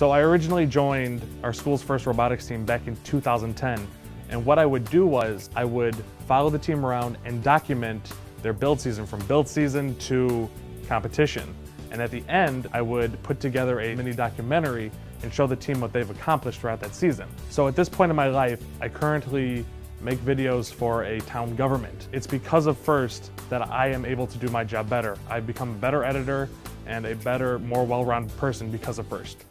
So I originally joined our school's first robotics team back in 2010. And what I would do was I would follow the team around and document their build season from build season to competition. And at the end, I would put together a mini documentary and show the team what they've accomplished throughout that season. So at this point in my life, I currently make videos for a town government. It's because of FIRST that I am able to do my job better. I've become a better editor and a better, more well-rounded person because of FIRST.